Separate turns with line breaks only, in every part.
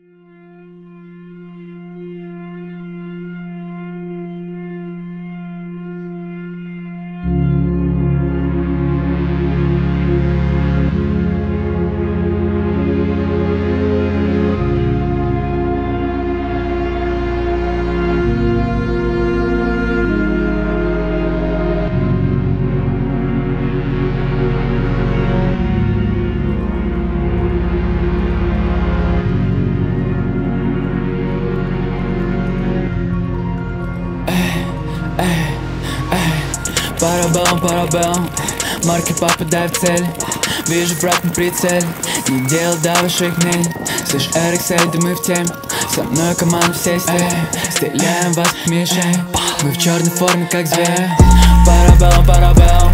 Mm-hmm. Парабеллум, парабеллум. Марки попадай в цель. Вижу враг на прицеле Не делай давишек мне Слышь, Эриксель, да мы в теме. Со мной команда все стиль Стреляем вас мишень Мы в черной форме, как звери Парабеллум, парабеллум Парабеллум,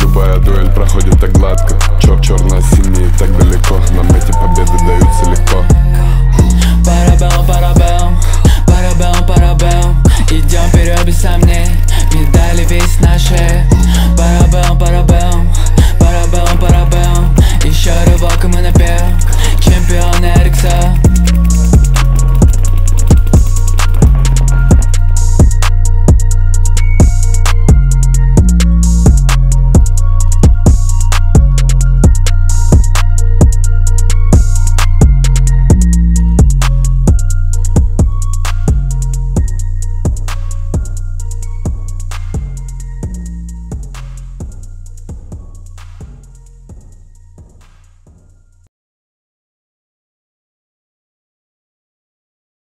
Любая дуэль проходит так гладко. Чер черно-синий так далеко, но